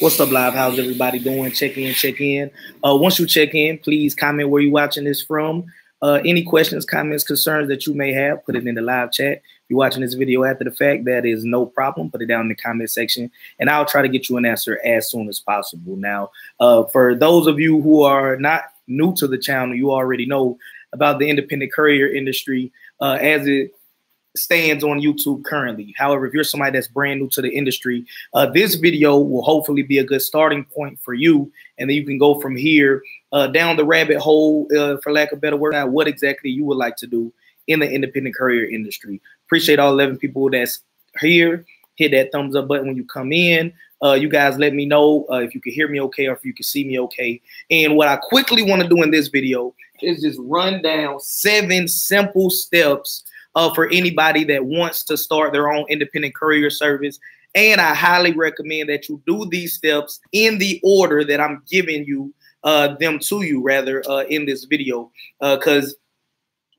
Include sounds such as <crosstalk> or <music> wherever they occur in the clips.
What's up, live? How's everybody doing? Check in, check in. Uh, once you check in, please comment where you're watching this from. Uh, any questions, comments, concerns that you may have, put it in the live chat. If you're watching this video after the fact, that is no problem. Put it down in the comment section, and I'll try to get you an answer as soon as possible. Now, uh, for those of you who are not new to the channel, you already know about the independent courier industry uh, as it stands on YouTube currently. However, if you're somebody that's brand new to the industry, uh, this video will hopefully be a good starting point for you. And then you can go from here uh, down the rabbit hole, uh, for lack of better word, what exactly you would like to do in the independent courier industry. Appreciate all 11 people that's here. Hit that thumbs up button when you come in. Uh, you guys let me know uh, if you can hear me okay or if you can see me okay. And what I quickly want to do in this video is just run down seven simple steps uh, for anybody that wants to start their own independent courier service. And I highly recommend that you do these steps in the order that I'm giving you uh, them to you, rather, uh, in this video. Because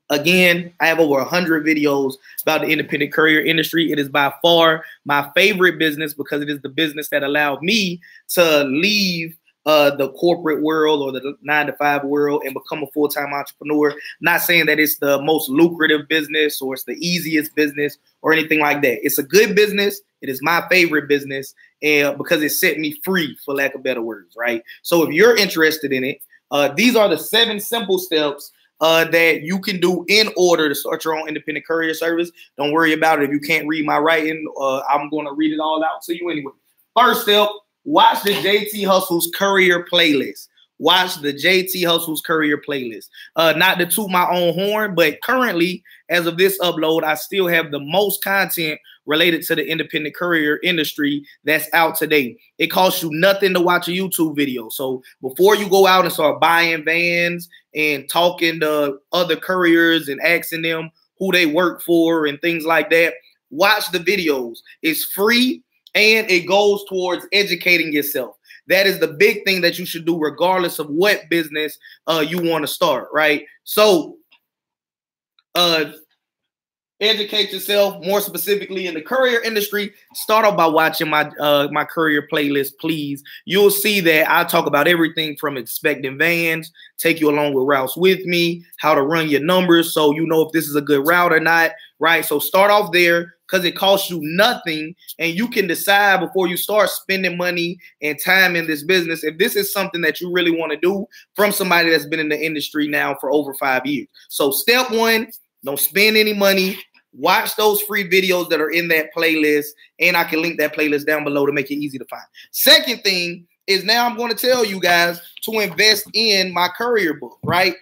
uh, again, I have over 100 videos about the independent courier industry. It is by far my favorite business because it is the business that allowed me to leave uh, the corporate world or the nine to five world and become a full time entrepreneur. Not saying that it's the most lucrative business or it's the easiest business or anything like that. It's a good business. It is my favorite business, and because it set me free, for lack of better words, right? So if you're interested in it, uh, these are the seven simple steps uh, that you can do in order to start your own independent courier service. Don't worry about it if you can't read my writing. Uh, I'm going to read it all out to you anyway. First step Watch the JT Hustlez Courier playlist. Watch the JT Hustlez Courier playlist. Uh, not to toot my own horn, but currently, as of this upload, I still have the most content related to the independent courier industry that's out today. It costs you nothing to watch a YouTube video. So before you go out and start buying vans and talking to other couriers and asking them who they work for and things like that, watch the videos. It's free and it goes towards educating yourself. That is the big thing that you should do, regardless of what business uh, you want to start, right? So, uh, educate yourself more specifically in the courier industry start off by watching my uh my courier playlist please you'll see that i talk about everything from expecting vans take you along with routes with me how to run your numbers so you know if this is a good route or not right so start off there because it costs you nothing and you can decide before you start spending money and time in this business if this is something that you really want to do from somebody that's been in the industry now for over five years so step one don't spend any money Watch those free videos that are in that playlist, and I can link that playlist down below to make it easy to find. Second thing is now I'm going to tell you guys to invest in my courier book, right?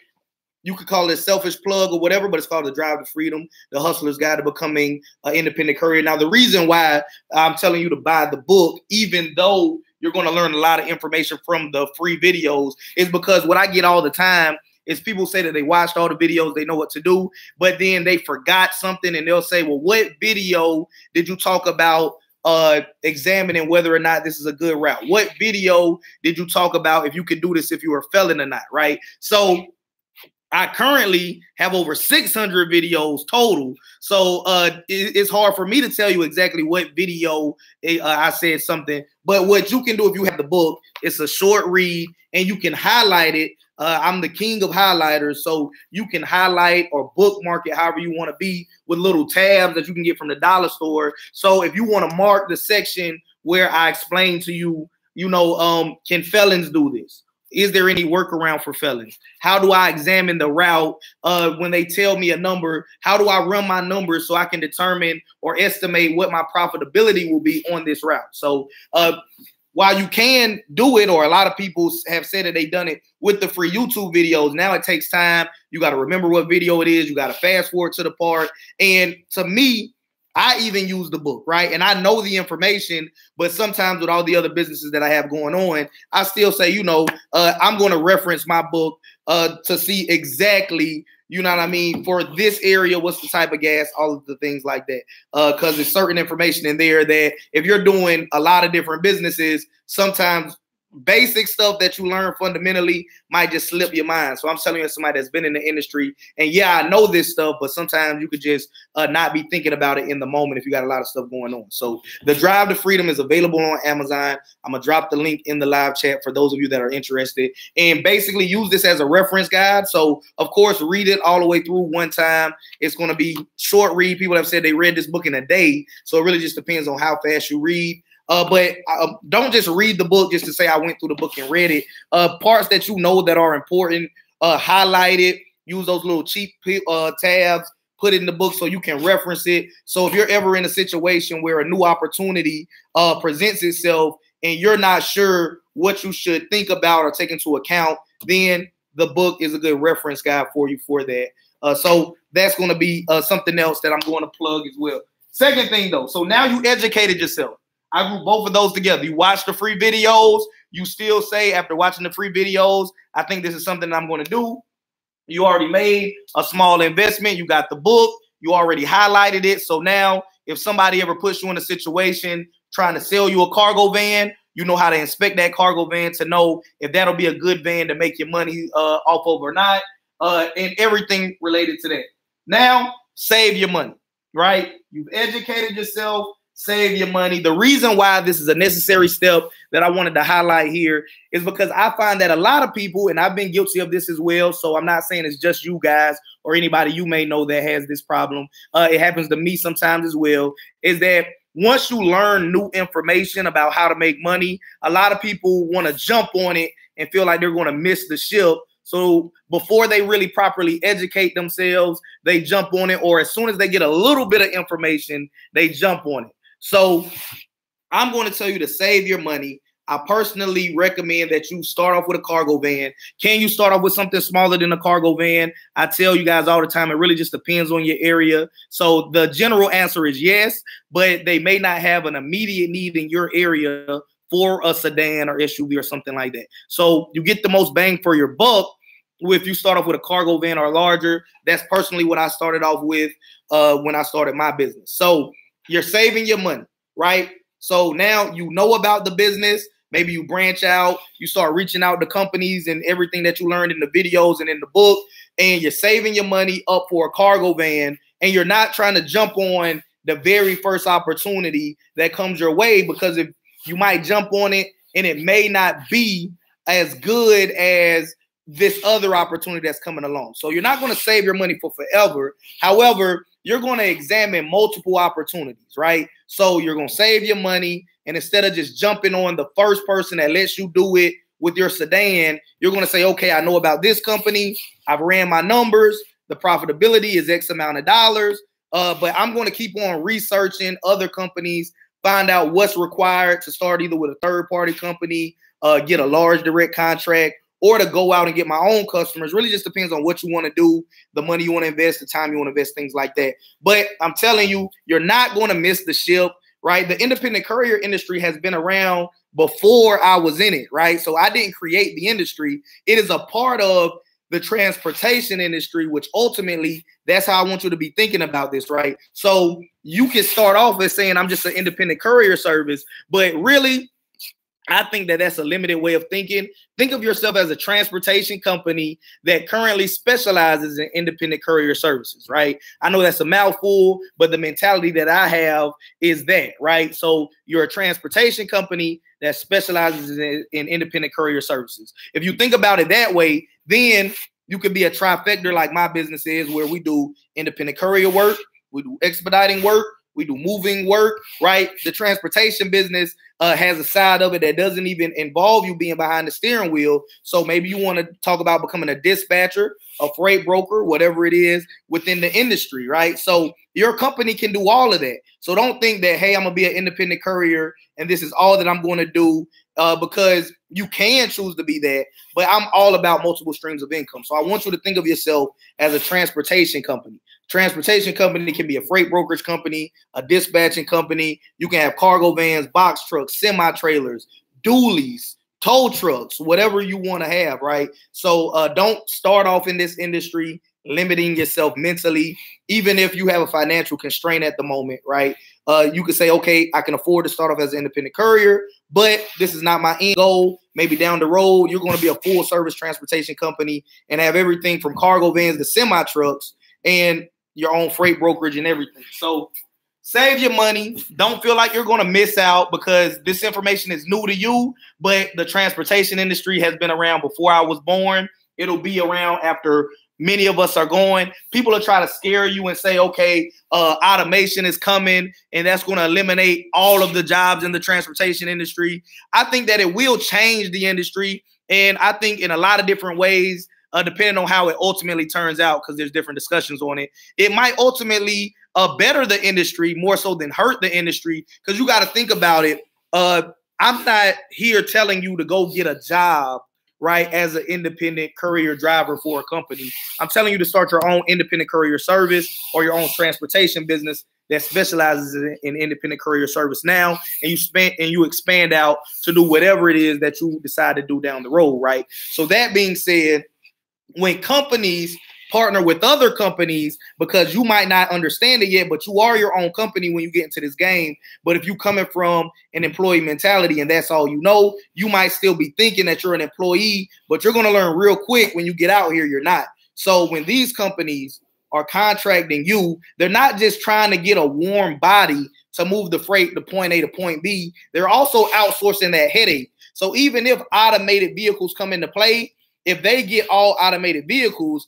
You could call it selfish plug or whatever, but it's called the Drive to Freedom, the Hustler's Guide to Becoming an Independent Courier. Now, the reason why I'm telling you to buy the book, even though you're going to learn a lot of information from the free videos, is because what I get all the time is people say that they watched all the videos, they know what to do, but then they forgot something and they'll say, Well, what video did you talk about uh examining whether or not this is a good route? What video did you talk about if you could do this if you were felon or not? Right. So I currently have over 600 videos total. So uh, it, it's hard for me to tell you exactly what video uh, I said something. But what you can do if you have the book, it's a short read and you can highlight it uh, I'm the king of highlighters, so you can highlight or bookmark it however you want to be with little tabs that you can get from the dollar store. So if you want to mark the section where I explain to you, you know, um, can felons do this? Is there any workaround for felons? How do I examine the route uh, when they tell me a number? How do I run my numbers so I can determine or estimate what my profitability will be on this route? So uh, while you can do it, or a lot of people have said that they've done it with the free YouTube videos, now it takes time. You got to remember what video it is. You got to fast forward to the part. And to me, I even use the book, right? And I know the information, but sometimes with all the other businesses that I have going on, I still say, you know, uh, I'm going to reference my book uh, to see exactly you know what I mean? For this area, what's the type of gas? All of the things like that. Because uh, there's certain information in there that if you're doing a lot of different businesses, sometimes basic stuff that you learn fundamentally might just slip your mind. So I'm telling you, somebody that's been in the industry, and yeah, I know this stuff, but sometimes you could just uh, not be thinking about it in the moment if you got a lot of stuff going on. So the Drive to Freedom is available on Amazon. I'm gonna drop the link in the live chat for those of you that are interested, and basically use this as a reference guide. So of course, read it all the way through one time. It's gonna be short read. People have said they read this book in a day, so it really just depends on how fast you read. Uh, but uh, don't just read the book just to say I went through the book and read it. Uh, parts that you know that are important, uh, highlight it. Use those little cheap uh, tabs. Put it in the book so you can reference it. So if you're ever in a situation where a new opportunity uh, presents itself and you're not sure what you should think about or take into account, then the book is a good reference guide for you for that. Uh, so that's going to be uh, something else that I'm going to plug as well. Second thing though, so now you educated yourself. I group both of those together. You watch the free videos. You still say after watching the free videos, I think this is something I'm going to do. You already made a small investment. You got the book. You already highlighted it. So now, if somebody ever puts you in a situation trying to sell you a cargo van, you know how to inspect that cargo van to know if that'll be a good van to make your money uh, off of or not, uh, and everything related to that. Now, save your money, right? You've educated yourself save your money. The reason why this is a necessary step that I wanted to highlight here is because I find that a lot of people, and I've been guilty of this as well. So I'm not saying it's just you guys or anybody you may know that has this problem. Uh, it happens to me sometimes as well. Is that once you learn new information about how to make money, a lot of people want to jump on it and feel like they're going to miss the ship. So before they really properly educate themselves, they jump on it, or as soon as they get a little bit of information, they jump on it. So I'm going to tell you to save your money. I personally recommend that you start off with a cargo van. Can you start off with something smaller than a cargo van? I tell you guys all the time, it really just depends on your area. So the general answer is yes, but they may not have an immediate need in your area for a sedan or SUV or something like that. So you get the most bang for your buck if you start off with a cargo van or larger. That's personally what I started off with uh, when I started my business. So you're saving your money, right? So now you know about the business. Maybe you branch out, you start reaching out to companies and everything that you learned in the videos and in the book, and you're saving your money up for a cargo van, and you're not trying to jump on the very first opportunity that comes your way because if you might jump on it and it may not be as good as this other opportunity that's coming along. So you're not going to save your money for forever. However, you're going to examine multiple opportunities, right? So you're going to save your money. And instead of just jumping on the first person that lets you do it with your sedan, you're going to say, okay, I know about this company. I've ran my numbers. The profitability is X amount of dollars. Uh, but I'm going to keep on researching other companies, find out what's required to start either with a third party company, uh, get a large direct contract, or to go out and get my own customers. Really just depends on what you want to do, the money you want to invest, the time you want to invest, things like that. But I'm telling you, you're not going to miss the ship, right? The independent courier industry has been around before I was in it, right? So I didn't create the industry. It is a part of the transportation industry, which ultimately that's how I want you to be thinking about this, right? So you can start off as saying I'm just an independent courier service, but really I think that that's a limited way of thinking. Think of yourself as a transportation company that currently specializes in independent courier services, right? I know that's a mouthful, but the mentality that I have is that, right? So you're a transportation company that specializes in, in independent courier services. If you think about it that way, then you could be a trifecta like my business is, where we do independent courier work, we do expediting work, we do moving work, right? The transportation business uh, has a side of it that doesn't even involve you being behind the steering wheel. So maybe you want to talk about becoming a dispatcher, a freight broker, whatever it is within the industry, right? So your company can do all of that. So don't think that, hey, I'm going to be an independent courier and this is all that I'm going to do uh, because you can choose to be that. But I'm all about multiple streams of income. So I want you to think of yourself as a transportation company. Transportation company can be a freight brokerage company, a dispatching company. You can have cargo vans, box trucks, semi trailers, dualies, tow trucks, whatever you want to have, right? So uh, don't start off in this industry limiting yourself mentally, even if you have a financial constraint at the moment, right? Uh, you could say, okay, I can afford to start off as an independent courier, but this is not my end goal. Maybe down the road, you're going to be a full service transportation company and have everything from cargo vans to semi trucks and your own freight brokerage and everything. So save your money. Don't feel like you're going to miss out because this information is new to you, but the transportation industry has been around before I was born. It'll be around after many of us are going. People are trying to scare you and say, okay, uh, automation is coming and that's going to eliminate all of the jobs in the transportation industry. I think that it will change the industry. And I think in a lot of different ways, uh, depending on how it ultimately turns out, because there's different discussions on it, it might ultimately uh, better the industry more so than hurt the industry. Because you got to think about it. Uh, I'm not here telling you to go get a job right, as an independent courier driver for a company. I'm telling you to start your own independent courier service or your own transportation business that specializes in, in independent courier service now, and you spend and you expand out to do whatever it is that you decide to do down the road, right? So that being said, when companies partner with other companies because you might not understand it yet, but you are your own company when you get into this game. But if you coming from an employee mentality and that's all you know, you might still be thinking that you're an employee, but you're going to learn real quick when you get out here, you're not. So when these companies are contracting you, they're not just trying to get a warm body to move the freight to point A to point B. They're also outsourcing that headache. So even if automated vehicles come into play, if they get all automated vehicles,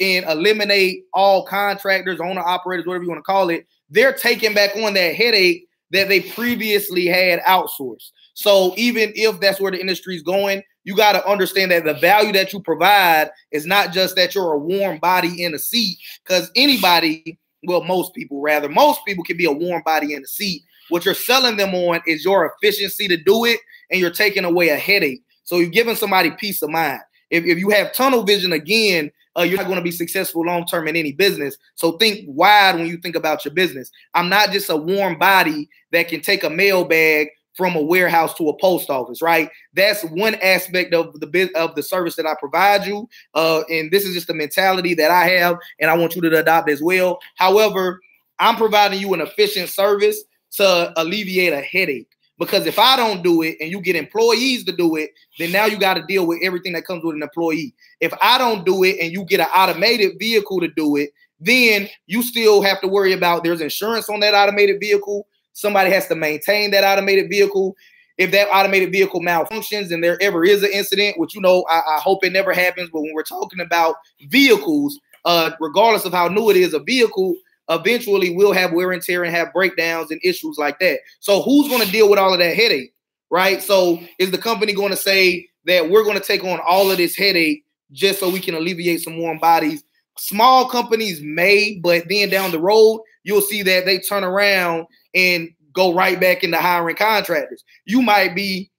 and eliminate all contractors, owner operators, whatever you want to call it, they're taking back on that headache that they previously had outsourced. So even if that's where the industry is going, you got to understand that the value that you provide is not just that you're a warm body in a seat, because anybody, well, most people rather, most people can be a warm body in a seat. What you're selling them on is your efficiency to do it, and you're taking away a headache. So you're giving somebody peace of mind. If, if you have tunnel vision again, uh, you're not going to be successful long term in any business. So think wide when you think about your business. I'm not just a warm body that can take a mail bag from a warehouse to a post office, right? That's one aspect of the of the service that I provide you. Uh, and this is just the mentality that I have, and I want you to adopt as well. However, I'm providing you an efficient service to alleviate a headache. Because if I don't do it and you get employees to do it, then now you got to deal with everything that comes with an employee. If I don't do it and you get an automated vehicle to do it, then you still have to worry about there's insurance on that automated vehicle. Somebody has to maintain that automated vehicle. If that automated vehicle malfunctions and there ever is an incident, which you know, I, I hope it never happens, but when we're talking about vehicles, uh, regardless of how new it is, a vehicle eventually we'll have wear and tear and have breakdowns and issues like that. So who's going to deal with all of that headache, right? So is the company going to say that we're going to take on all of this headache just so we can alleviate some warm bodies? Small companies may, but then down the road, you'll see that they turn around and go right back into hiring contractors. You might be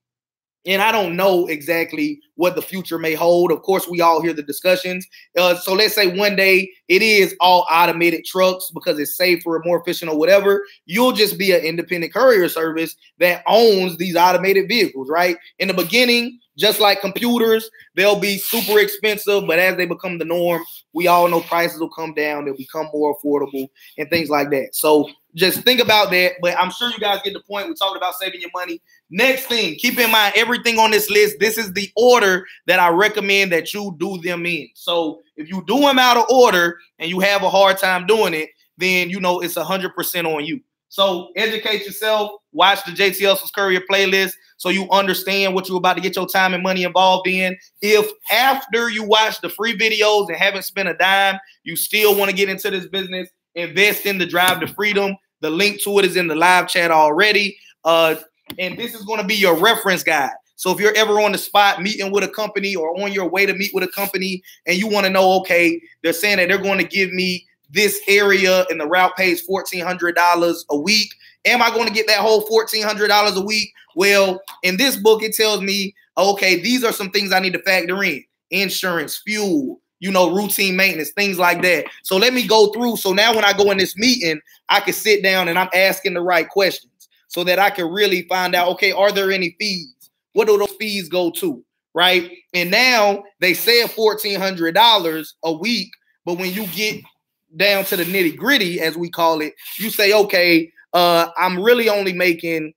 and I don't know exactly what the future may hold. Of course, we all hear the discussions. Uh, so let's say one day it is all automated trucks because it's safer, more efficient, or whatever. You'll just be an independent courier service that owns these automated vehicles, right? In the beginning, just like computers, they'll be super expensive, but as they become the norm, we all know prices will come down, they'll become more affordable and things like that. So just think about that. But I'm sure you guys get the point. We talked about saving your money. Next thing, keep in mind everything on this list. This is the order that I recommend that you do them in. So if you do them out of order and you have a hard time doing it, then you know it's a 100% on you. So educate yourself, watch the JT Hustlez Courier playlist so you understand what you're about to get your time and money involved in. If after you watch the free videos and haven't spent a dime, you still want to get into this business, invest in the drive to freedom. The link to it is in the live chat already. Uh, and this is going to be your reference guide. So if you're ever on the spot meeting with a company or on your way to meet with a company and you want to know, okay, they're saying that they're going to give me this area and the route pays $1,400 a week. Am I going to get that whole $1,400 a week? Well, in this book, it tells me, okay, these are some things I need to factor in insurance, fuel, you know, routine maintenance, things like that. So let me go through. So now when I go in this meeting, I can sit down and I'm asking the right questions so that I can really find out, okay, are there any fees? What do those fees go to? Right. And now they said $1,400 a week, But when you get down to the nitty gritty, as we call it, you say, okay, uh, I'm really only making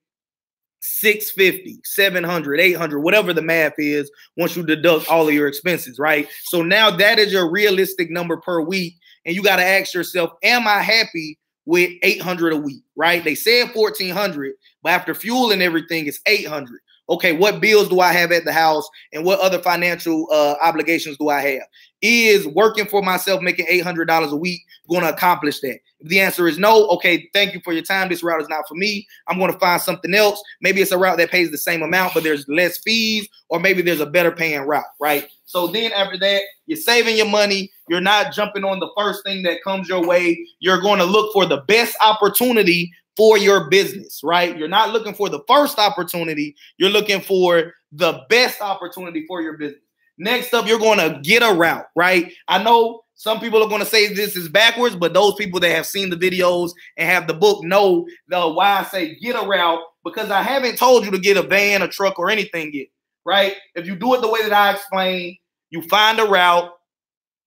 650, 700, 800, whatever the math is, once you deduct all of your expenses, right? So now that is your realistic number per week. And you got to ask yourself, am I happy with 800 a week, right? They said 1400, but after fuel and everything, it's 800 okay, what bills do I have at the house and what other financial uh, obligations do I have? Is working for myself, making $800 a week, going to accomplish that? If the answer is no, okay, thank you for your time. This route is not for me. I'm going to find something else. Maybe it's a route that pays the same amount, but there's less fees, or maybe there's a better paying route, right? So then after that, you're saving your money. You're not jumping on the first thing that comes your way. You're going to look for the best opportunity for your business, right? You're not looking for the first opportunity, you're looking for the best opportunity for your business. Next up, you're going to get a route, right? I know some people are going to say this is backwards, but those people that have seen the videos and have the book know the why I say get a route because I haven't told you to get a van, a truck, or anything yet, right? If you do it the way that I explain, you find a route,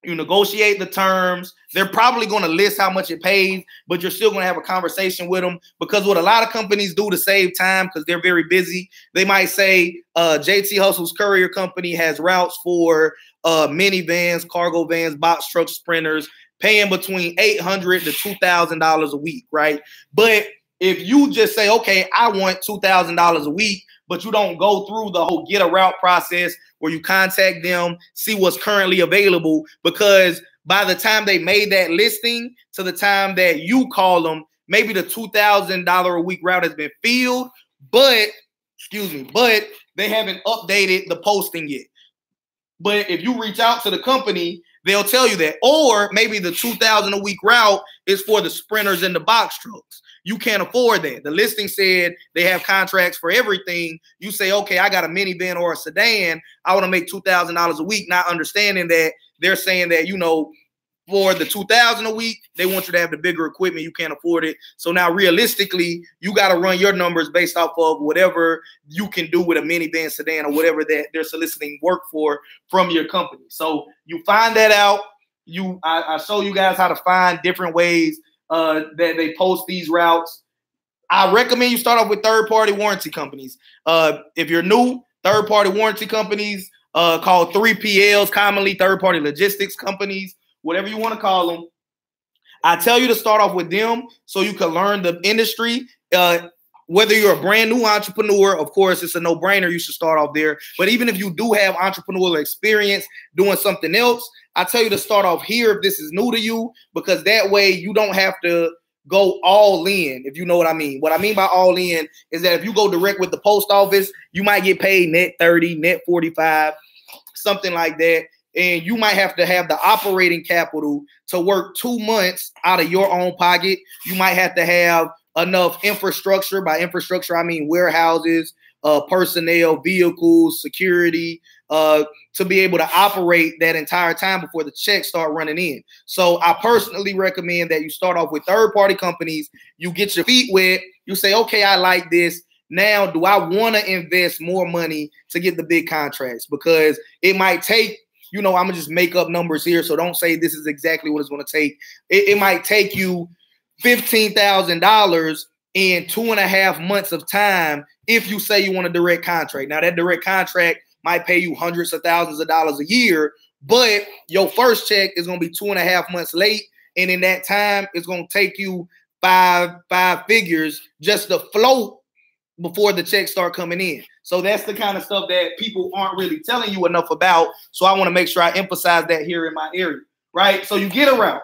you negotiate the terms. They're probably going to list how much it pays, but you're still going to have a conversation with them because what a lot of companies do to save time because they're very busy, they might say uh, JT Hustle's courier company has routes for uh, minivans, cargo vans, box trucks, sprinters, paying between eight hundred to two thousand dollars a week, right? But if you just say, okay, I want two thousand dollars a week, but you don't go through the whole get a route process where you contact them, see what's currently available. Because by the time they made that listing to the time that you call them, maybe the $2,000 a week route has been filled, but excuse me, but they haven't updated the posting yet. But if you reach out to the company, they'll tell you that. Or maybe the 2000 a week route is for the sprinters and the box trucks. You can't afford that. The listing said they have contracts for everything. You say, okay, I got a minivan or a sedan. I want to make $2,000 a week, not understanding that they're saying that, you know, for the 2000 a week, they want you to have the bigger equipment. You can't afford it. So now realistically, you got to run your numbers based off of whatever you can do with a minivan sedan or whatever that they're soliciting work for from your company. So you find that out. You I, I show you guys how to find different ways uh, that they post these routes. I recommend you start off with third party warranty companies. Uh, if you're new, third party warranty companies uh, called 3PLs, commonly third party logistics companies, whatever you want to call them. I tell you to start off with them so you can learn the industry. Uh, whether you're a brand new entrepreneur, of course, it's a no brainer. You should start off there. But even if you do have entrepreneurial experience doing something else, I tell you to start off here if this is new to you, because that way you don't have to go all in, if you know what I mean. What I mean by all in is that if you go direct with the post office, you might get paid net 30, net 45, something like that. And you might have to have the operating capital to work two months out of your own pocket. You might have to have enough infrastructure. By infrastructure, I mean warehouses, uh, personnel, vehicles, security, uh, to be able to operate that entire time before the checks start running in. So I personally recommend that you start off with third party companies. You get your feet wet. You say, okay, I like this. Now, do I want to invest more money to get the big contracts? Because it might take, you know, I'm gonna just make up numbers here. So don't say this is exactly what it's gonna take. It, it might take you fifteen thousand dollars in two and a half months of time if you say you want a direct contract. Now that direct contract might pay you hundreds of thousands of dollars a year, but your first check is going to be two and a half months late, and in that time, it's going to take you five five figures just to float before the checks start coming in. So that's the kind of stuff that people aren't really telling you enough about. So I want to make sure I emphasize that here in my area, right? So you get around,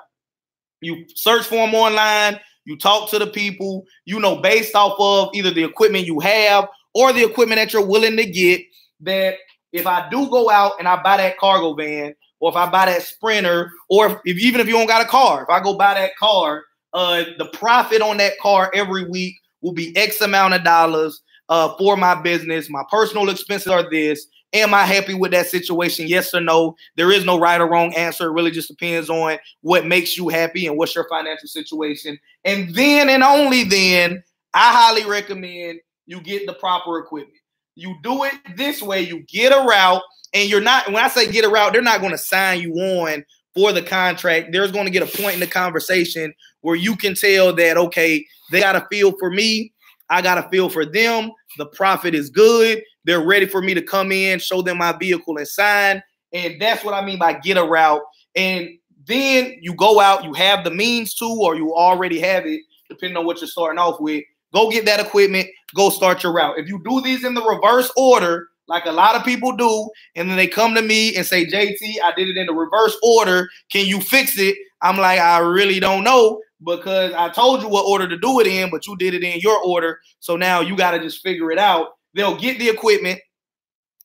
you search for them online, you talk to the people, you know, based off of either the equipment you have or the equipment that you're willing to get. That if I do go out and I buy that cargo van, or if I buy that sprinter, or if, if even if you don't got a car, if I go buy that car, uh, the profit on that car every week will be X amount of dollars uh, for my business. My personal expenses are this. Am I happy with that situation? Yes or no? There is no right or wrong answer. It really just depends on what makes you happy and what's your financial situation. And then and only then, I highly recommend you get the proper equipment. You do it this way, you get a route, and you're not, when I say get a route, they're not going to sign you on for the contract, there's going to get a point in the conversation where you can tell that, okay, they got a feel for me. I got a feel for them. The profit is good. They're ready for me to come in, show them my vehicle and sign. And that's what I mean by get a route. And then you go out, you have the means to, or you already have it, depending on what you're starting off with. Go get that equipment, go start your route. If you do these in the reverse order, like a lot of people do, and then they come to me and say, JT, I did it in the reverse order. Can you fix it? I'm like, I really don't know because I told you what order to do it in, but you did it in your order. So now you got to just figure it out. They'll get the equipment,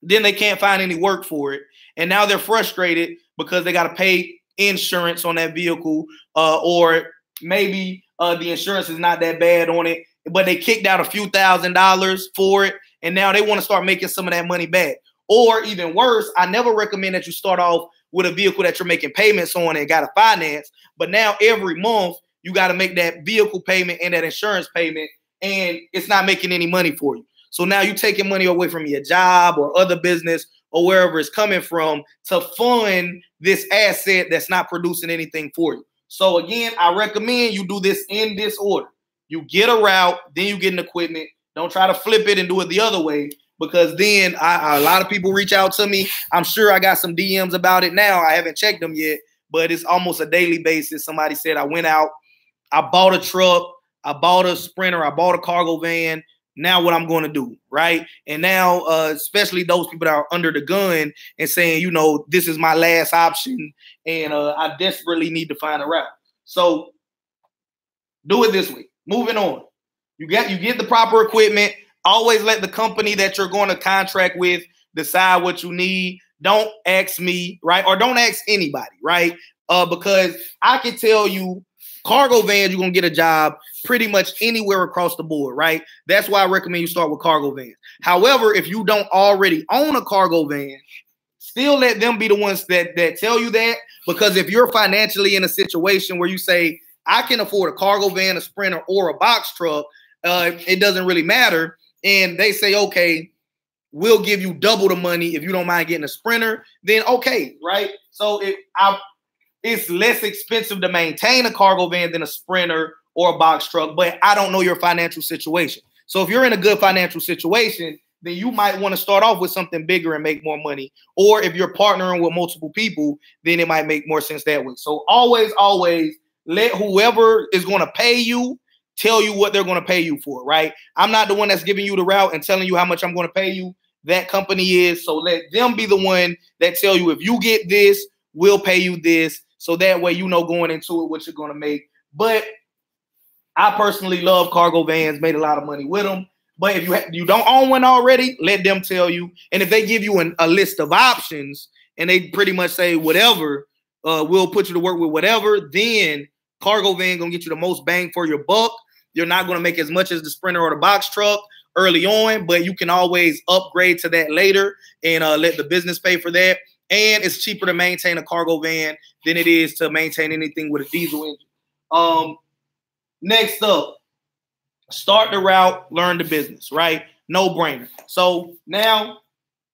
then they can't find any work for it. And now they're frustrated because they got to pay insurance on that vehicle, uh, or maybe uh, the insurance is not that bad on it, but they kicked out a few thousand dollars for it and now they want to start making some of that money back. Or even worse, I never recommend that you start off with a vehicle that you're making payments on and got to finance. But now every month you got to make that vehicle payment and that insurance payment, and it's not making any money for you. So now you're taking money away from your job or other business or wherever it's coming from to fund this asset that's not producing anything for you. So again, I recommend you do this in this order. You get a route, then you get an equipment, don't try to flip it and do it the other way because then a lot of people reach out to me. I'm sure I got some DMs about it now. I haven't checked them yet, but it's almost a daily basis. Somebody said I went out, I bought a truck, I bought a sprinter, I bought a cargo van. Now what I'm going to do, right? And now, uh, especially those people that are under the gun and saying, you know, this is my last option, and uh, I desperately need to find a route. So do it this way. Moving on. You get you get the proper equipment. Always let the company that you're going to contract with decide what you need. Don't ask me, right? Or don't ask anybody, right? Uh, because I can tell you cargo vans, you're gonna get a job pretty much anywhere across the board, right? That's why I recommend you start with cargo vans. However, if you don't already own a cargo van, still let them be the ones that that tell you that. Because if you're financially in a situation where you say, I can afford a cargo van, a sprinter, or a box truck, uh, it doesn't really matter. And they say, okay, we'll give you double the money if you don't mind getting a sprinter. Then okay, right? So it I, it's less expensive to maintain a cargo van than a sprinter or a box truck. But I don't know your financial situation. So if you're in a good financial situation, then you might want to start off with something bigger and make more money. Or if you're partnering with multiple people, then it might make more sense that way. So always, always let whoever is going to pay you tell you what they're going to pay you for, right? I'm not the one that's giving you the route and telling you how much I'm going to pay you. That company is. So let them be the one that tell you if you get this, we'll pay you this. So that way you know going into it what you're going to make. But I personally love cargo vans, made a lot of money with them. But if you you don't own one already, let them tell you. And if they give you an, a list of options and they pretty much say whatever, uh, we'll put you to work with whatever, then cargo van gonna get you the most bang for your buck you're not going to make as much as the Sprinter or the box truck early on, but you can always upgrade to that later and uh, let the business pay for that. And it's cheaper to maintain a cargo van than it is to maintain anything with a diesel engine. Um, next up, start the route, learn the business, right? No brainer. So now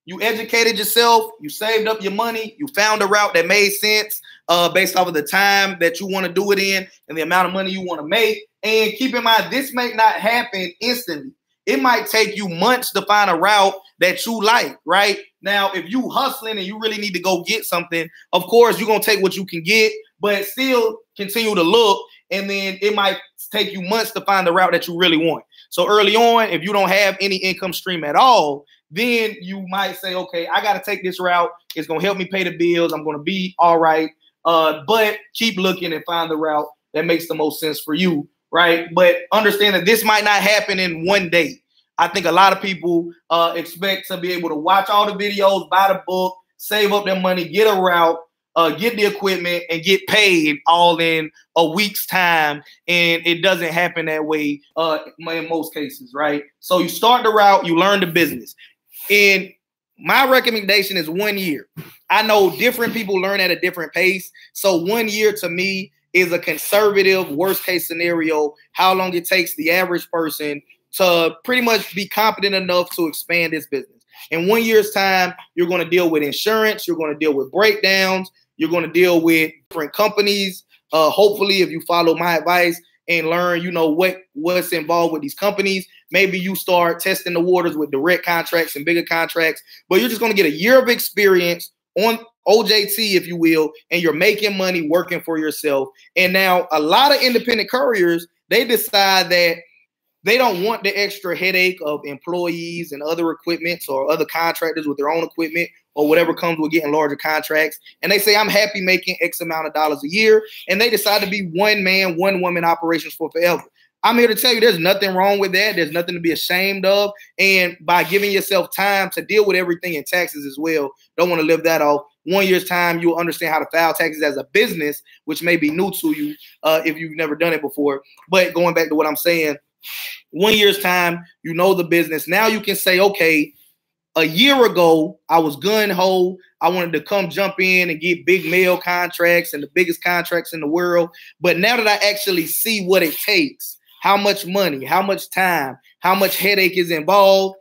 you educated yourself, you saved up your money, you found a route that made sense uh, based off of the time that you want to do it in and the amount of money you want to make. And keep in mind, this may not happen instantly. It might take you months to find a route that you like, right? Now, if you hustling and you really need to go get something, of course, you're to take what you can get, but still continue to look. And then it might take you months to find the route that you really want. So early on, if you don't have any income stream at all, then you might say, okay, I got to take this route. It's going to help me pay the bills. I'm going to be all right. Uh, but keep looking and find the route that makes the most sense for you right? But understand that this might not happen in one day. I think a lot of people uh, expect to be able to watch all the videos, buy the book, save up their money, get a route, uh, get the equipment, and get paid all in a week's time. And it doesn't happen that way uh, in most cases, right? So you start the route, you learn the business. And my recommendation is one year. I know different people learn at a different pace. So one year to me is a conservative worst case scenario, how long it takes the average person to pretty much be competent enough to expand this business. In one year's time, you're going to deal with insurance, you're going to deal with breakdowns, You're going to deal with different companies. Uh, hopefully, if you follow my advice and learn, you know what what's involved with these companies, maybe you start testing the waters with direct contracts and bigger contracts. But you're just going to get a year of experience on OJT, if you will, and you're making money working for yourself. And now a lot of independent couriers, they decide that they don't want the extra headache of employees and other equipments or other contractors with their own equipment or whatever comes with getting larger contracts. And they say, I'm happy making X amount of dollars a year. And they decide to be one man, one woman operations for forever. I'm here to tell you there's nothing wrong with that. There's nothing to be ashamed of. And by giving yourself time to deal with everything in taxes as well, don't want to live that off. One year's time, you'll understand how to file taxes as a business, which may be new to you uh, if you've never done it before. But going back to what I'm saying, one year's time, you know the business. Now you can say, okay, a year ago, I was gun ho. I wanted to come jump in and get big mail contracts and the biggest contracts in the world. But now that I actually see what it takes, how much money, how much time, how much headache is involved.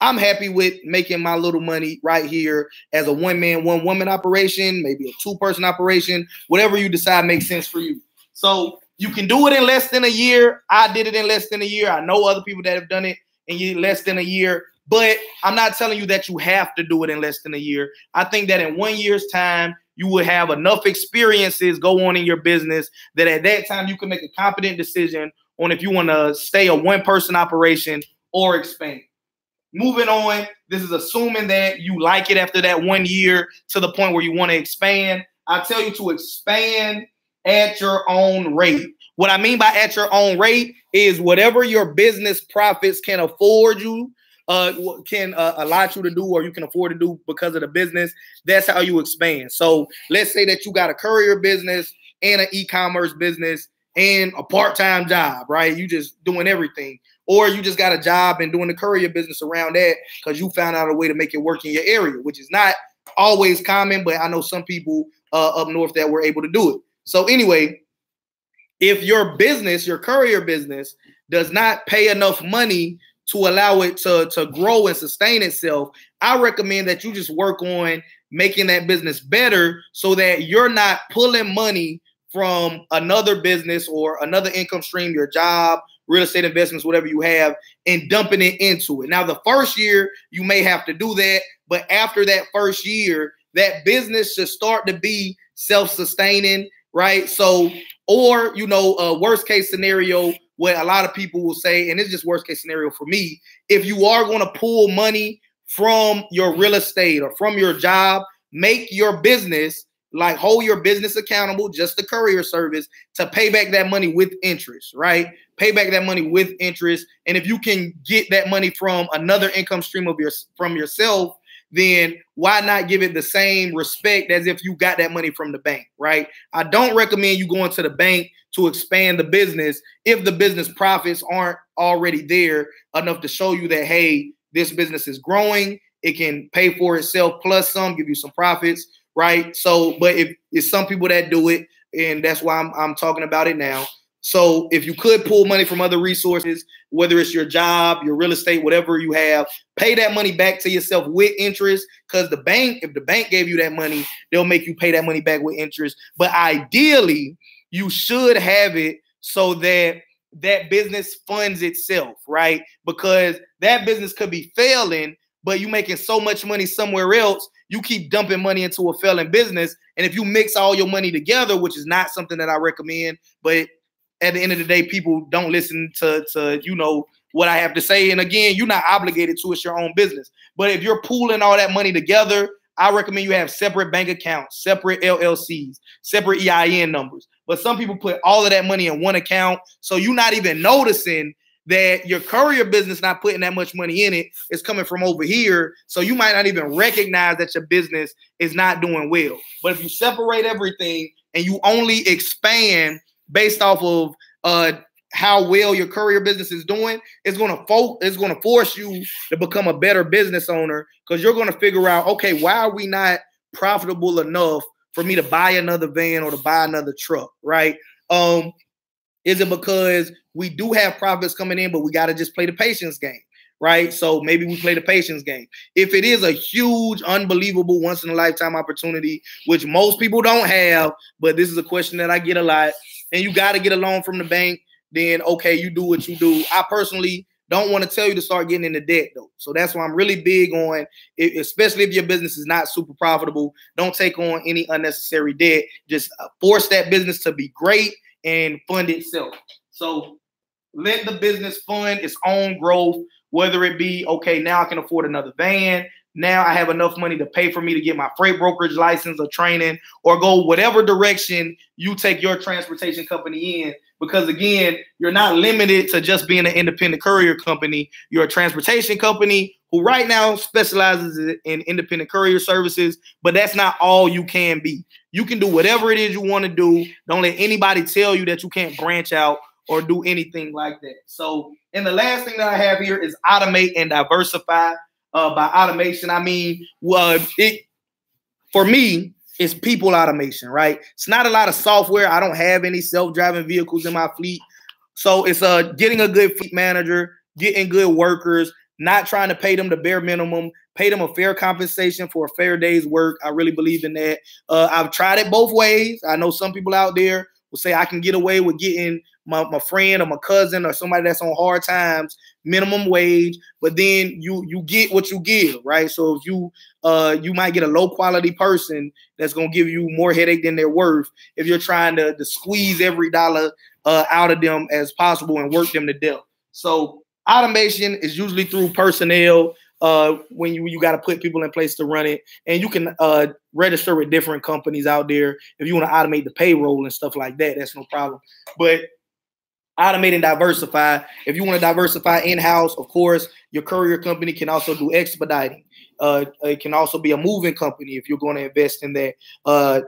I'm happy with making my little money right here as a one man, one woman operation, maybe a two person operation, whatever you decide makes sense for you. So you can do it in less than a year. I did it in less than a year. I know other people that have done it in less than a year, but I'm not telling you that you have to do it in less than a year. I think that in one year's time, you will have enough experiences go on in your business that at that time you can make a competent decision on if you want to stay a one person operation or expand. Moving on, this is assuming that you like it after that one year to the point where you want to expand. I tell you to expand at your own rate. What I mean by at your own rate is whatever your business profits can afford you, uh, can uh, allow you to do, or you can afford to do because of the business. That's how you expand. So let's say that you got a courier business and an e-commerce business and a part-time job, right? You just doing everything. Or you just got a job and doing the courier business around that because you found out a way to make it work in your area, which is not always common, but I know some people uh, up north that were able to do it. So anyway, if your business, your courier business, does not pay enough money to allow it to, to grow and sustain itself, I recommend that you just work on making that business better so that you're not pulling money from another business or another income stream, your job, real estate investments, whatever you have, and dumping it into it. Now, the first year, you may have to do that, but after that first year, that business should start to be self sustaining, right? So, or, you know, worst case scenario, what a lot of people will say, and it's just worst case scenario for me, if you are going to pull money from your real estate or from your job, make your business like hold your business accountable, just the courier service, to pay back that money with interest, right? Pay back that money with interest. And if you can get that money from another income stream of your from yourself, then why not give it the same respect as if you got that money from the bank, right? I don't recommend you going to the bank to expand the business if the business profits aren't already there enough to show you that hey, this business is growing, it can pay for itself plus some, give you some profits right? So, but if it's some people that do it, and that's why I'm, I'm talking about it now. So, if you could pull money from other resources, whether it's your job, your real estate, whatever you have, pay that money back to yourself with interest. Because the bank, if the bank gave you that money, they'll make you pay that money back with interest. But ideally, you should have it so that that business funds itself, right? Because that business could be failing, but you're making so much money somewhere else you keep dumping money into a failing business. And if you mix all your money together, which is not something that I recommend, but at the end of the day, people don't listen to, to you know, what I have to say. And again, you're not obligated to, it's your own business. But if you're pooling all that money together, I recommend you have separate bank accounts, separate LLCs, separate EIN numbers. But some people put all of that money in one account. So you're not even noticing that your courier business not putting that much money in it is coming from over here. So you might not even recognize that your business is not doing well. But if you separate everything and you only expand based off of uh how well your courier business is doing, it's gonna fo- it's gonna force you to become a better business owner because you're gonna figure out, okay, why are we not profitable enough for me to buy another van or to buy another truck, right? Um, is it because we do have profits coming in, but we got to just play the patience game, right? So maybe we play the patience game. If it is a huge, unbelievable, once in a lifetime opportunity, which most people don't have, but this is a question that I get a lot, and you got to get a loan from the bank, then okay, you do what you do. I personally don't want to tell you to start getting into debt though. So that's why I'm really big on, especially if your business is not super profitable, don't take on any unnecessary debt. Just uh, force that business to be great and fund itself. So let the business fund its own growth, whether it be okay, now I can afford another van. Now I have enough money to pay for me to get my freight brokerage license or training, or go whatever direction you take your transportation company in. Because again, you're not limited to just being an independent courier company. You're a transportation company who right now specializes in independent courier services, but that's not all you can be. You can do whatever it is you want to do. Don't let anybody tell you that you can't branch out or do anything like that. So, and the last thing that I have here is automate and diversify. Uh, by automation, I mean, it for me, it's people automation, right? It's not a lot of software. I don't have any self-driving vehicles in my fleet. So it's uh getting a good fleet manager, getting good workers, not trying to pay them the bare minimum, pay them a fair compensation for a fair day's work. I really believe in that. Uh, I've tried it both ways. I know some people out there will say I can get away with getting my, my friend or my cousin or somebody that's on hard times minimum wage but then you you get what you give right so if you uh you might get a low quality person that's to give you more headache than they're worth if you're trying to, to squeeze every dollar uh, out of them as possible and work them to death so automation is usually through personnel uh, when you you got to put people in place to run it, and you can uh, register with different companies out there if you want to automate the payroll and stuff like that. That's no problem. But automate and diversify. If you want to diversify in house, of course, your courier company can also do expediting. Uh, it can also be a moving company if you're going to invest in that. Uh,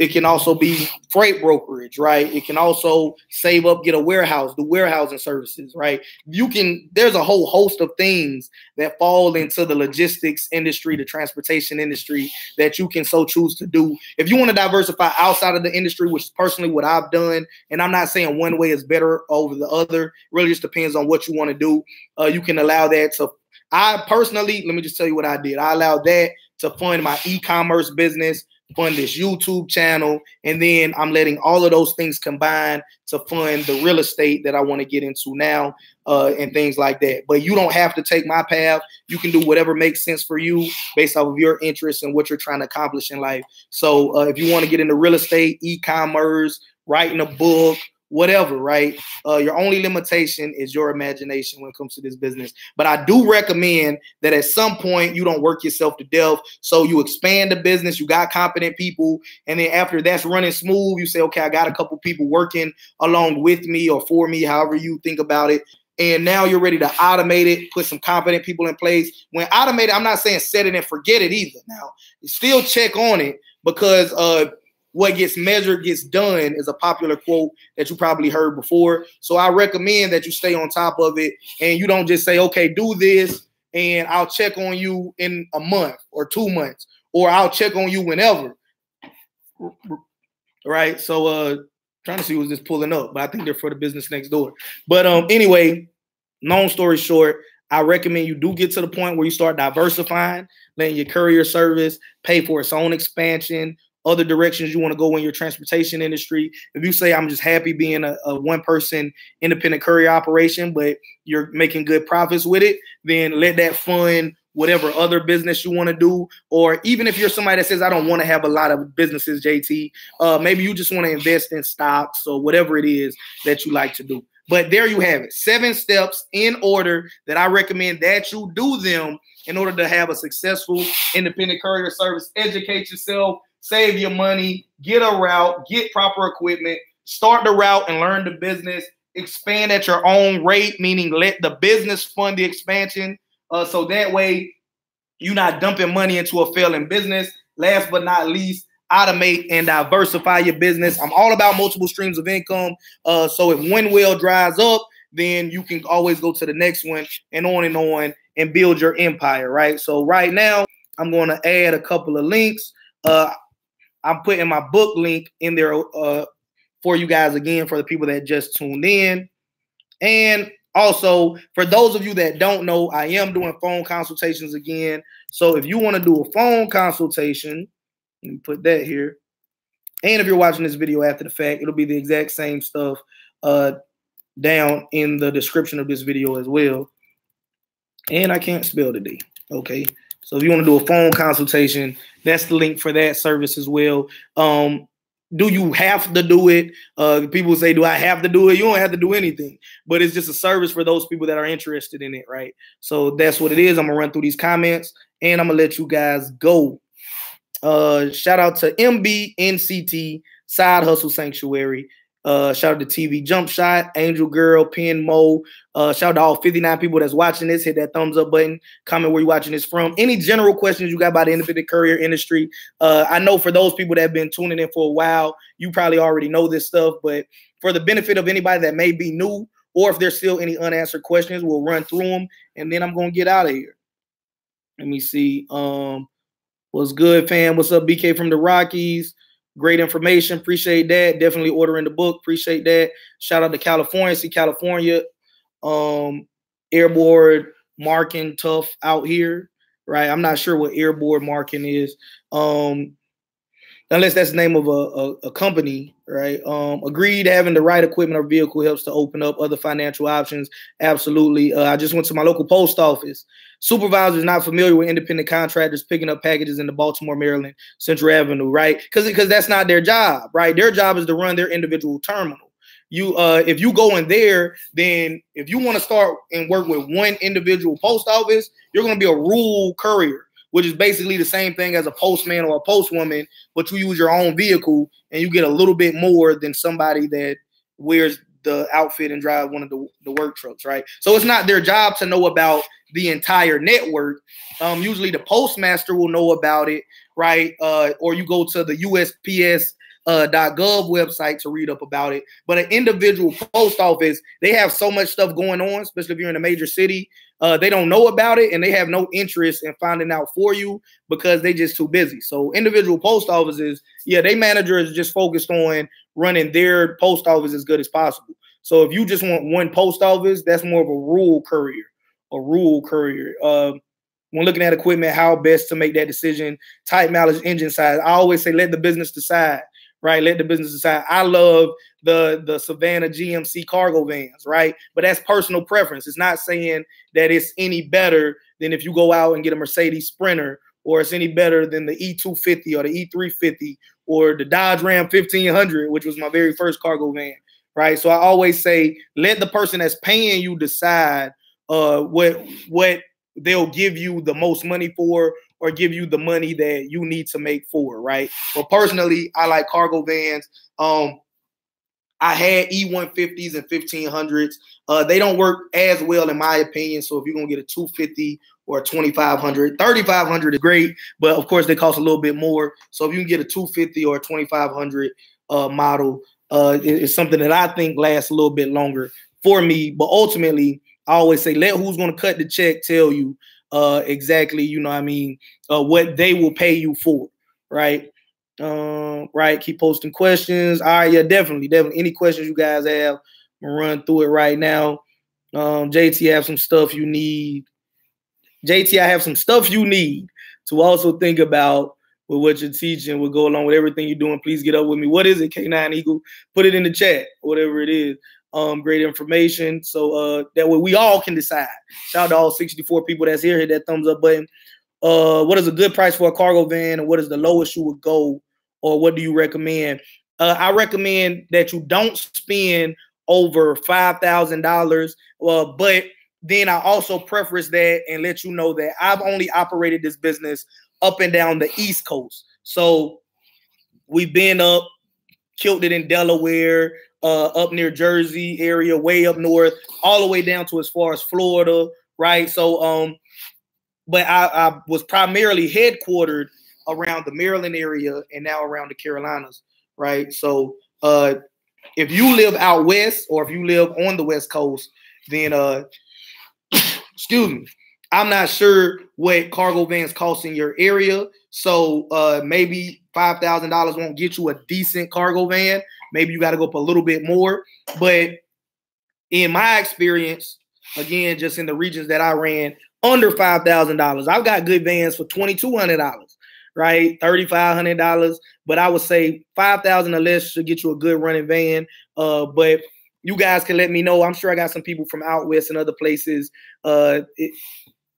it can also be freight brokerage, right? It can also save up, get a warehouse, do warehousing services, right? You can, there's a whole host of things that fall into the logistics industry, the transportation industry that you can so choose to do. If you want to diversify outside of the industry, which is personally what I've done, and I'm not saying one way is better over the other, really just depends on what you want to do. Uh, you can allow that to I personally, let me just tell you what I did. I allowed that to fund my e-commerce business, fund this YouTube channel, and then I'm letting all of those things combine to fund the real estate that I want to get into now uh, and things like that. But you don't have to take my path. You can do whatever makes sense for you based off of your interests and what you're trying to accomplish in life. So uh, if you want to get into real estate, e-commerce, writing a book, whatever, right? Uh, your only limitation is your imagination when it comes to this business. But I do recommend that at some point you don't work yourself to death. So you expand the business, you got competent people, and then after that's running smooth, you say, okay, I got a couple people working along with me or for me, however you think about it. And now you're ready to automate it, put some competent people in place. When automated, I'm not saying set it and forget it either. Now, still check on it because uh what gets measured gets done is a popular quote that you probably heard before. So I recommend that you stay on top of it and you don't just say, okay, do this and I'll check on you in a month or two months, or I'll check on you whenever. Right. So uh trying to see who's just pulling up, but I think they're for the business next door. But um anyway, long story short, I recommend you do get to the point where you start diversifying, letting your courier service pay for its own expansion, other directions you want to go in your transportation industry. If you say I'm just happy being a, a one person independent courier operation, but you're making good profits with it, then let that fund whatever other business you want to do. Or even if you're somebody that says, I don't want to have a lot of businesses, JT, uh, maybe you just want to invest in stocks or whatever it is that you like to do. But there you have it. Seven steps in order that I recommend that you do them in order to have a successful independent courier service. Educate yourself, save your money, get a route, get proper equipment, start the route and learn the business, expand at your own rate, meaning let the business fund the expansion. Uh, so that way you're not dumping money into a failing business. Last but not least, automate and diversify your business. I'm all about multiple streams of income. Uh, so if one well dries up, then you can always go to the next one and on and on and build your empire, right? So right now, I'm going to add a couple of links. Uh, I'm putting my book link in there uh, for you guys again for the people that just tuned in. And Also, for those of you that don't know, I am doing phone consultations again. So if you want to do a phone consultation, let me put that here. And if you're watching this video after the fact, it'll be the exact same stuff uh, down in the description of this video as well. And I can't spell today. Okay. So if you want to do a phone consultation, that's the link for that service as well. Um, do you have to do it? Uh, people say, do I have to do it? You don't have to do anything, but it's just a service for those people that are interested in it, right? So that's what it is. I'm gonna run through these comments and I'm gonna let you guys go. Uh, shout out to MBNCT Side Hustle Sanctuary. Uh, shout out to TV Jump Shot, Angel Girl, Pin Mo. Uh, shout out to all 59 people that's watching this. Hit that thumbs up button. Comment where you're watching this from. Any general questions you got about the independent courier industry? Uh, I know for those people that have been tuning in for a while, you probably already know this stuff. But for the benefit of anybody that may be new, or if there's still any unanswered questions, we'll run through them, and then I'm gonna get out of here. Let me see. Um, what's good, fam? What's up, BK from the Rockies? Great information. Appreciate that. Definitely ordering the book. Appreciate that. Shout out to California. See California. Um, airboard marking tough out here, right? I'm not sure what airboard marking is. Um, unless that's the name of a, a, a, company, right? Um, agreed, having the right equipment or vehicle helps to open up other financial options. Absolutely. Uh, I just went to my local post office. Supervisors not familiar with independent contractors picking up packages in the Baltimore, Maryland, Central Avenue, right? Because because that's not their job, right? Their job is to run their individual terminal. You, uh, if you go in there, then if you want to start and work with one individual post office, you're going to be a rural courier which is basically the same thing as a postman or a postwoman, but you use your own vehicle and you get a little bit more than somebody that wears the outfit and drive one of the, the work trucks, right? So it's not their job to know about the entire network. Um, usually the postmaster will know about it, right? Uh, or you go to the USPS uh, .gov website to read up about it. But an individual post office, they have so much stuff going on, especially if you're in a major city. Uh, they don't know about it and they have no interest in finding out for you because they just too busy. So individual post offices, yeah, they manager is just focused on running their post office as good as possible. So if you just want one post office, that's more of a rural courier, a rural courier. Uh, when looking at equipment, how best to make that decision, type mileage, engine size. I always say let the business decide right? Let the business decide. I love the the Savana GMC cargo vans, right? But that's personal preference. It's not saying that it's any better than if you go out and get a Mercedes Sprinter, or it's any better than the E250 or the E350 or the Dodge Ram 1500, which was my very first cargo van, right? So I always say let the person that's paying you decide uh, what what they'll give you the most money for or give you the money that you need to make for, right? But personally, I like cargo vans. Um, I had E150s and 1500s. Uh, they don't work as well, in my opinion. So if you're gonna get a 250 or a 2500, 3500 is great, but of course they cost a little bit more. So if you can get a 250 or a 2500 uh, model, uh, it, it's something that I think lasts a little bit longer for me. But ultimately, I always say let who's gonna cut the check tell you uh, exactly, you know, I mean, uh, what they will pay you for, right? Um, right. Keep posting questions. All right, yeah, definitely, definitely. Any questions you guys have, run through it right now. Um, JT, I have some stuff you need. JT, I have some stuff you need to also think about with what you're teaching will go along with everything you're doing. Please get up with me. What is it, K9 Eagle? Put it in the chat, whatever it is um, great information. So uh, that way we all can decide. Shout out to all 64 people that's here. Hit that thumbs up button. Uh, what is a good price for a cargo van, and what is the lowest you would go, or what do you recommend? Uh, I recommend that you don't spend over five thousand dollars. Well, but then I also preface that and let you know that I've only operated this business up and down the East Coast. So we've been up, killed it in Delaware, uh, up near Jersey area, way up north, all the way down to as far as Florida, right? So, um, but I, I was primarily headquartered around the Maryland area and now around the Carolinas, right? So, uh, if you live out west or if you live on the west coast, then uh, <coughs> excuse me, I'm not sure what cargo vans cost in your area. So uh, maybe five thousand dollars won't get you a decent cargo van. Maybe you got to go up a little bit more. But in my experience, again, just in the regions that I ran, under five thousand dollars. I've got good vans for twenty two hundred dollars, right? Thirty five hundred dollars. But I would say five thousand or less should get you a good running van. Uh, but you guys can let me know. I'm sure I got some people from out west and other places. Uh, it,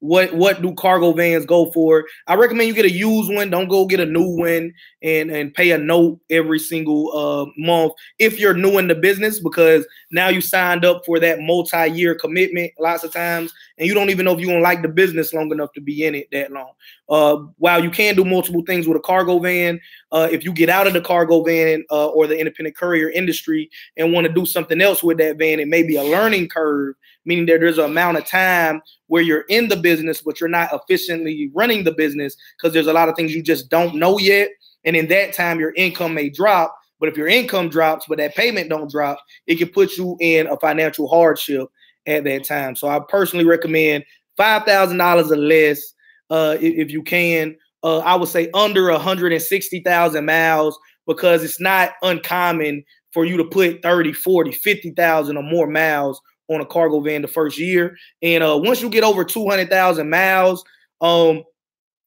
what what do cargo vans go for? I recommend you get a used one. Don't go get a new one and and pay a note every single uh, month if you're new in the business because now you signed up for that multi-year commitment lots of times and you don't even know if you're gonna like the business long enough to be in it that long. Uh, while you can do multiple things with a cargo van, uh, if you get out of the cargo van uh, or the independent courier industry and want to do something else with that van, it may be a learning curve meaning that there's an amount of time where you're in the business, but you're not efficiently running the business because there's a lot of things you just don't know yet. And in that time, your income may drop. But if your income drops, but that payment don't drop, it can put you in a financial hardship at that time. So I personally recommend five thousand dollars or less uh, if you can. Uh, I would say under 160,000 miles because it's not uncommon for you to put 30, 40, 50,000 or more miles on a cargo van the first year. And uh, once you get over 200,000 miles, um,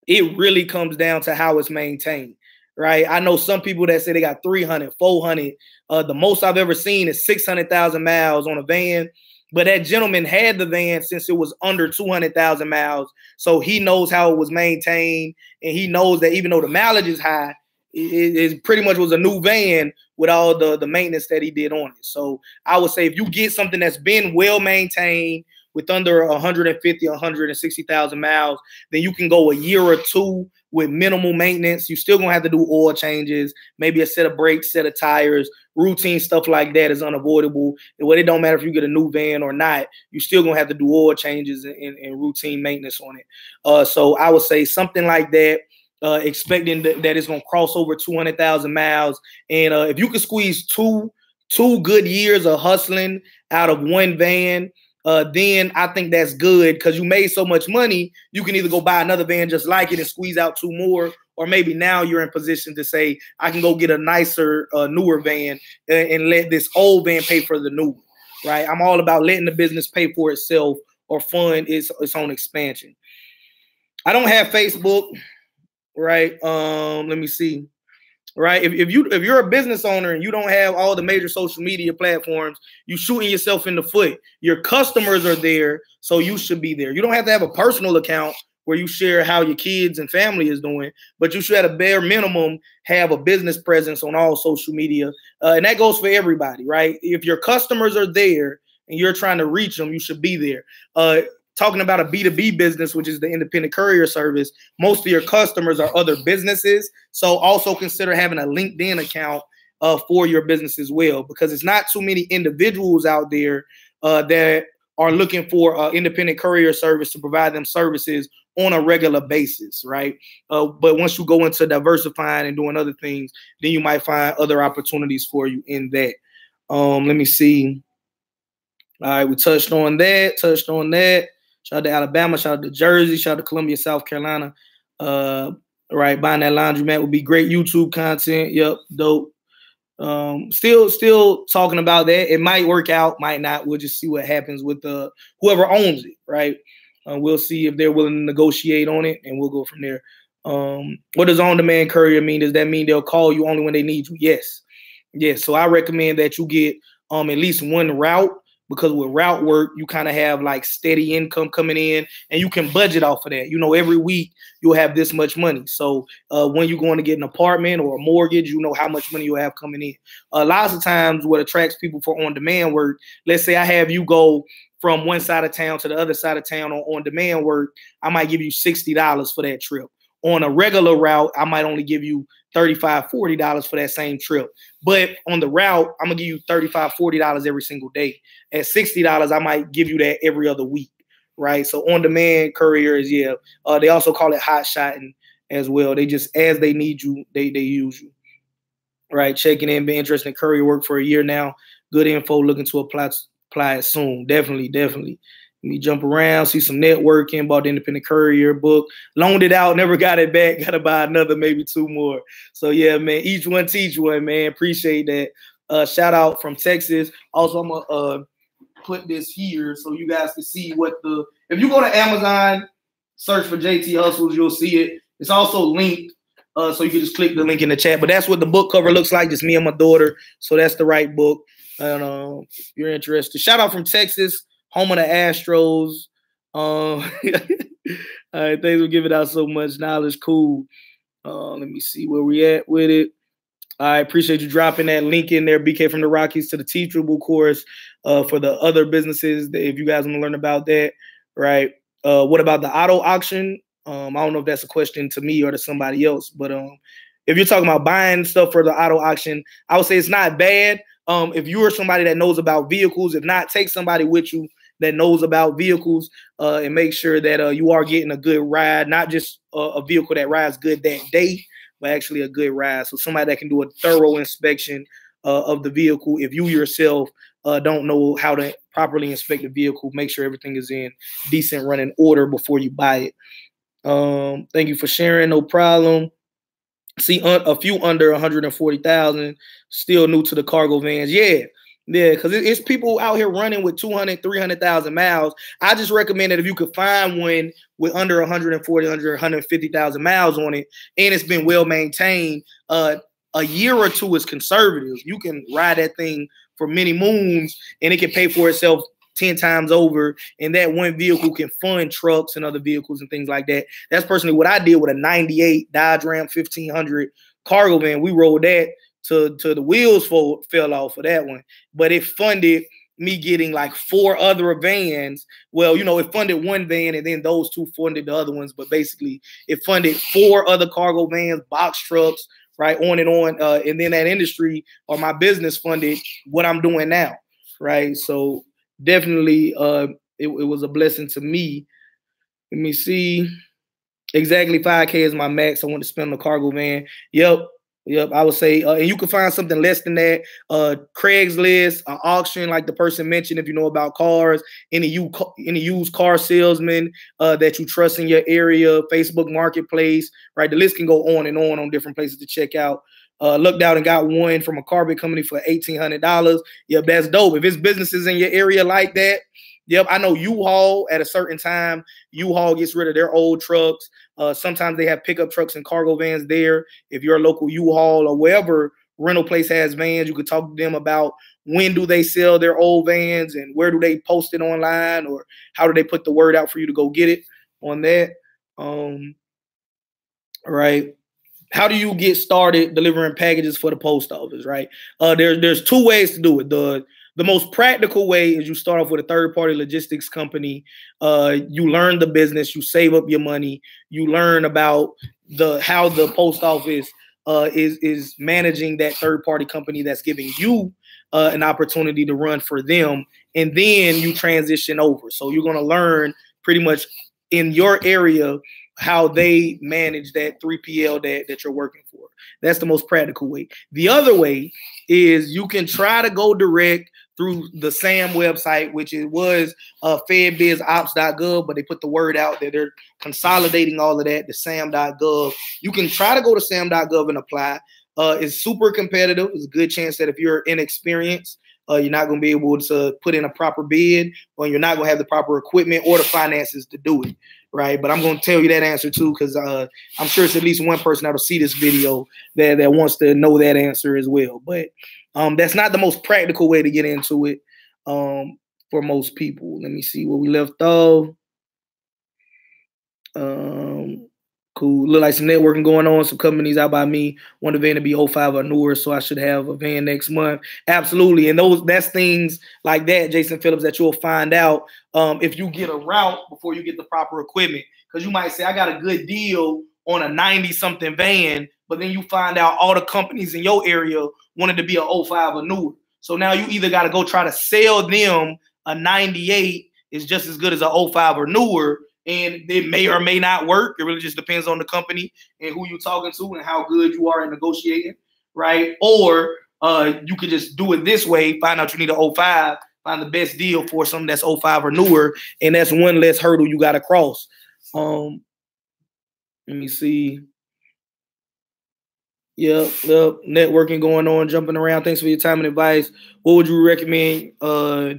it really comes down to how it's maintained, right? I know some people that say they got 300, 400. Uh, the most I've ever seen is 600,000 miles on a van. But that gentleman had the van since it was under 200,000 miles. So he knows how it was maintained. And he knows that even though the mileage is high, it, it, pretty much was a new van with all the the maintenance that he did on it. So I would say if you get something that's been well maintained with under 150 160,000 miles, then you can go a year or two with minimal maintenance. You're still gonna have to do oil changes, maybe a set of brakes, set of tires, routine stuff like that is unavoidable. And what it don't matter if you get a new van or not, you're still gonna have to do oil changes and, and, and routine maintenance on it. Uh, so I would say something like that uh, expecting that, that it's going to cross over 200,000 miles. And uh, if you can squeeze two two good years of hustling out of one van, uh, then I think that's good because you made so much money. You can either go buy another van just like it and squeeze out two more, or maybe now you're in position to say, I can go get a nicer, uh, newer van and, and let this old van pay for the new. Right? I'm all about letting the business pay for itself or fund its its own expansion. I don't have Facebook right? Um, let me see. Right. If, if you if you're a business owner and you don't have all the major social media platforms, you shooting yourself in the foot. Your customers are there, so you should be there. You don't have to have a personal account where you share how your kids and family is doing, but you should at a bare minimum have a business presence on all social media. Uh, and that goes for everybody, right? If your customers are there and you're trying to reach them, you should be there. Uh, talking about a B2B business, which is the independent courier service, most of your customers are other businesses. So also consider having a LinkedIn account uh, for your business as well, because it's not too many individuals out there uh, that are looking for an independent courier service to provide them services on a regular basis, right? Uh, but once you go into diversifying and doing other things, then you might find other opportunities for you in that. Um, let me see. All right, we touched on that, touched on that. Shout out to Alabama. Shout out to Jersey. Shout out to Columbia, South Carolina. Uh, right, buying that laundromat would be great YouTube content. Yep, dope. Um, still, still talking about that. It might work out, might not. We'll just see what happens with the whoever owns it. Right. Uh, we'll see if they're willing to negotiate on it, and we'll go from there. Um, what does on-demand courier mean? Does that mean they'll call you only when they need you? Yes. Yes. So I recommend that you get um at least one route because with route work, you kind of have like steady income coming in and you can budget off of that. You know, every week you'll have this much money. So uh, when you're going to get an apartment or a mortgage, you know how much money you have coming in. Uh, lots of times, what attracts people for on demand work, let's say I have you go from one side of town to the other side of town on on demand work, I might give you $60 for that trip. On a regular route, I might only give you 35 $40 for that same trip. But on the route, I'm gonna give you $35, $40 every single day. At $60, I might give you that every other week, right? So on demand couriers, yeah. Uh, they also call it hot shotting as well. They just as they need you, they they use you. Right. Checking in, been interested in courier work for a year now. Good info, looking to apply apply it soon. Definitely, definitely me jump around, see some networking, bought the independent courier book, loaned it out, never got it back, <laughs> gotta buy another, maybe two more. So yeah, man, each one teach one, man. Appreciate that. Uh, shout out from Texas. Also, I'm a uh, put this here so you guys can see what the. If you go to Amazon, search for JT Hustlez, you'll see it. It's also linked, uh, so you can just click the link in the chat. But that's what the book cover looks like. Just me and my daughter. So that's the right book. And uh, if you're interested, shout out from Texas, home of the Astros. Um, <laughs> all right, thanks for giving out so much knowledge. Cool. Uh, let me see where we at with it. I appreciate you dropping that link in there, BK from the Rockies to the teachable course uh, for the other businesses. If you guys want to learn about that, right? Uh, what about the auto auction? Um, I don't know if that's a question to me or to somebody else, but um, if you're talking about buying stuff for the auto auction, I would say it's not bad. Um, if you are somebody that knows about vehicles, if not, take somebody with you that knows about vehicles uh, and make sure that uh, you are getting a good ride, not just a, a vehicle that rides good that day, but actually a good ride. So somebody that can do a thorough inspection uh, of the vehicle. If you yourself uh, don't know how to properly inspect the vehicle, make sure everything is in decent running order before you buy it. Um, thank you for sharing. No problem. See a few under 140,000, still new to the cargo vans. Yeah, yeah, because it's people out here running with 200, 300,000 miles. I just recommend that if you could find one with under 140, 100, 150,000 miles on it, and it's been well maintained, uh, a year or two is conservative. You can ride that thing for many moons, and it can pay for itself 10 times over. And that one vehicle can fund trucks and other vehicles and things like that. That's personally what I did with a 98 Dodge Ram 1500 cargo van. We rolled that to to the wheels for, fell off for that one, but it funded me getting like four other vans. Well, you know, it funded one van and then those two funded the other ones, but basically it funded four other cargo vans, box trucks, right, on and on. Uh, and then that industry or my business funded what I'm doing now, right? So definitely, uh, it, it was a blessing to me. Let me see. Exactly 5K is my max. I want to spend on a cargo van. Yep. Yep, I would say, uh, and you can find something less than that. Uh, Craigslist, an auction, like the person mentioned, if you know about cars, any you any used car salesman uh, that you trust in your area, Facebook Marketplace, right? The list can go on and on on different places to check out. Uh, looked out and got one from a carpet company for eighteen hundred dollars. Yeah, that's dope. If it's businesses in your area like that, Yep, I know U-Haul at a certain time. U-Haul gets rid of their old trucks. Uh, sometimes they have pickup trucks and cargo vans there. If you're a local U-Haul or wherever rental place has vans, you could talk to them about when do they sell their old vans and where do they post it online or how do they put the word out for you to go get it on that. Um, all right. How do you get started delivering packages for the post office? Right. Uh, there's there's two ways to do it. The the most practical way is you start off with a third party logistics company. Uh, you learn the business, you save up your money, you learn about the how the post office uh, is is managing that third party company that's giving you uh, an opportunity to run for them, and then you transition over. So you're going to learn pretty much in your area how they manage that 3PL that, that you're working for. That's the most practical way. The other way is you can try to go direct through the SAM website, which it was uh, fedbizops.gov, but they put the word out that they're consolidating all of that to sam.gov. You can try to go to sam.gov and apply. Uh, it's super competitive. It's a good chance that if you're inexperienced, uh, you're not going to be able to put in a proper bid, or you're not going to have the proper equipment or the finances to do it, right? But I'm going to tell you that answer too, because uh, I'm sure it's at least one person that'll see this video that that wants to know that answer as well. But um, that's not the most practical way to get into it um, for most people. Let me see where we left off. Um, cool. Look like some networking going on. Some companies out by me want the van to be 05 or newer, so I should have a van next month. Absolutely. And those that's things like that, Jason Phillips, that you'll find out um, if you get a route before you get the proper equipment. Because you might say, I got a good deal on a 90 something van, but then you find out all the companies in your area wanted to be a 05 or newer. So now you either got to go try to sell them a 98 is just as good as a 05 or newer. And it may or may not work. It really just depends on the company and who you're talking to and how good you are in negotiating, right? Or uh, you could just do it this way, find out you need a 05, find the best deal for something that's 05 or newer, and that's one less hurdle you got to cross. Um, let me see. Yep, yep. Networking going on, jumping around. Thanks for your time and advice. What would you recommend uh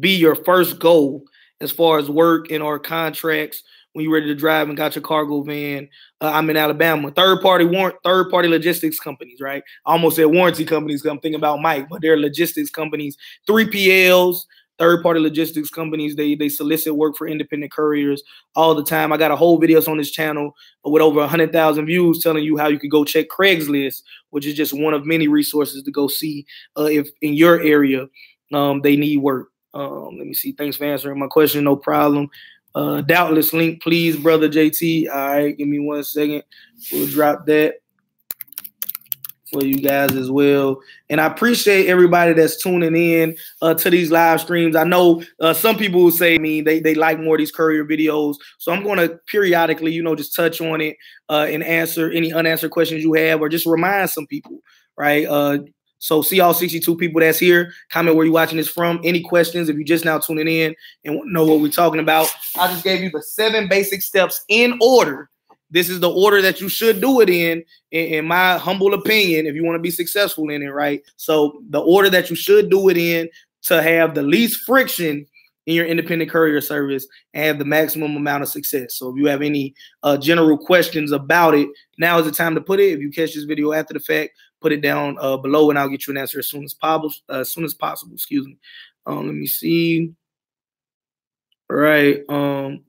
be your first goal as far as work and or contracts when you're ready to drive and got your cargo van. Uh, I'm in Alabama. Third party warrant, third party logistics companies, right? I almost said warranty companies. I'm thinking about Mike, but they're logistics companies, 3PLs, third party logistics companies. They they solicit work for independent couriers all the time. I got a whole videos on this channel with over 100,000 views telling you how you could go check Craigslist, which is just one of many resources to go see uh, if in your area um, they need work. Um, let me see. Thanks for answering my question. No problem. Uh, doubtless link, please, brother JT. All right, give me one second. We'll drop that for you guys as well. And I appreciate everybody that's tuning in uh, to these live streams. I know uh, some people will say, I mean, they, they like more these courier videos. So I'm going to periodically, you know, just touch on it uh, and answer any unanswered questions you have or just remind some people, right? Uh, so see all 62 people that's here. Comment where you're watching this from. Any questions if you're just now tuning in and know what we're talking about. I just gave you the seven basic steps in order this is the order that you should do it in, in, in my humble opinion, if you want to be successful in it, right? So the order that you should do it in to have the least friction in your independent courier service and have the maximum amount of success. So if you have any uh, general questions about it, now is the time to put it. If you catch this video after the fact, put it down uh, below and I'll get you an answer as soon as possible. Uh, as soon as possible, excuse me. Um, let me see. All right. Um,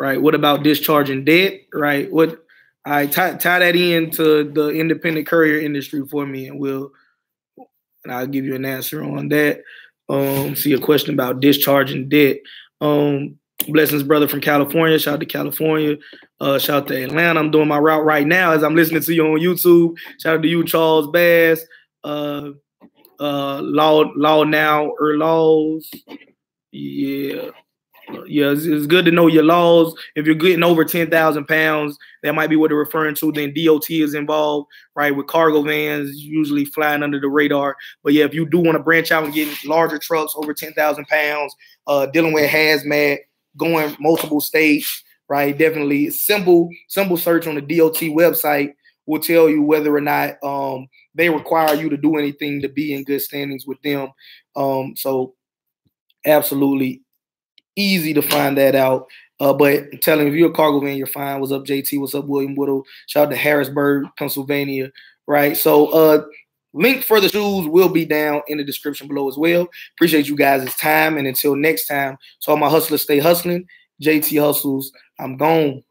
right? What about discharging debt, right? What I tie, tie that into the independent courier industry for me, and we'll and I'll give you an answer on that. Um, see a question about discharging debt. Um, blessings, brother from California. Shout out to California. Uh, shout out to Atlanta. I'm doing my route right now as I'm listening to you on YouTube. Shout out to you, Charles Bass. Uh, uh, law, law now, or laws. Yeah yeah, it's, it's, good to know your laws. If you're getting over 10,000 pounds, that might be what they're referring to. Then DOT is involved, right? With cargo vans, usually flying under the radar. But yeah, if you do want to branch out and get larger trucks over 10,000 pounds, uh, dealing with hazmat, going multiple states, right? Definitely simple, simple search on the DOT website will tell you whether or not um, they require you to do anything to be in good standings with them. Um, so absolutely easy to find that out. Uh, but I'm telling you, if you're a cargo van, you're fine. What's up, JT? What's up, William Whittle? Shout out to Harrisburg, Pennsylvania. Right. So uh link for the shoes will be down in the description below as well. Appreciate you guys' time. And until next time, so all my hustlers stay hustling. JT Hustlez. I'm gone.